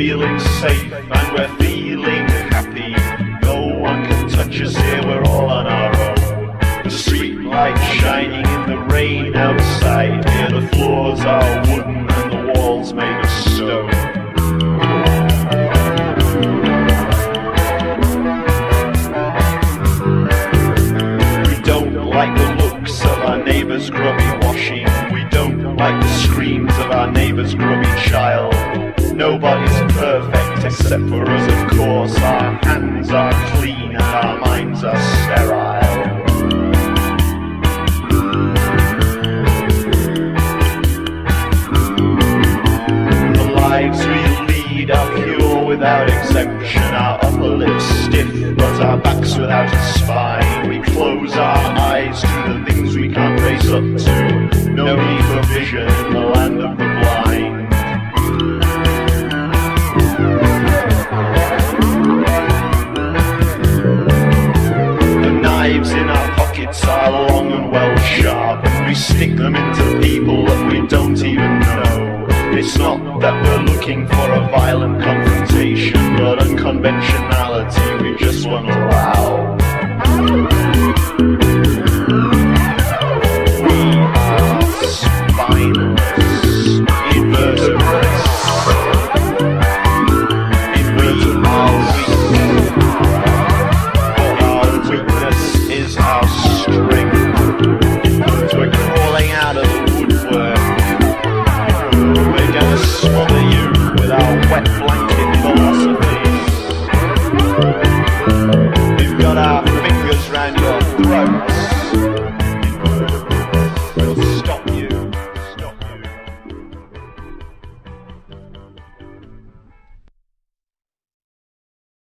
feeling safe and we're feeling happy. No one can touch us here, we're all on our own. The street lights shining in the rain outside. Here the floors are wooden and the walls made of stone. We don't like the looks of our neighbour's grubby washing. We don't like the screams of our neighbour's grubby child. Nobody's except for us, of course. Our hands are clean and our minds are sterile. The lives we lead are pure without exemption. Our upper lips stiff, but our backs without a spine. We close our eyes to the things we can't face up to. No need for vision stick them into people that we don't even know. It's not that we're looking for a violent confrontation, but unconventionality we just won't allow. road.